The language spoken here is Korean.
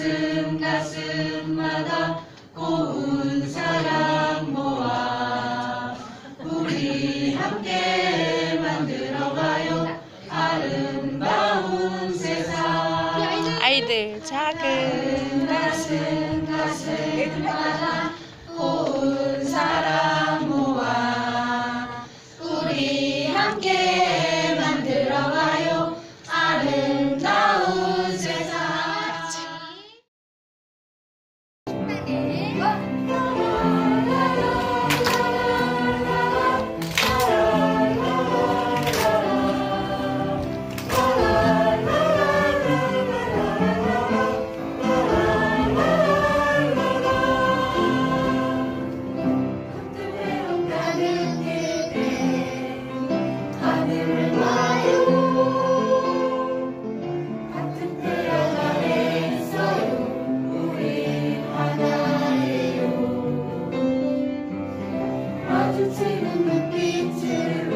가슴 가슴마다 고운 사랑 모아 우리 함께 만들어가요. 아름다운 세상. 아이들 작은 가슴 to the beat.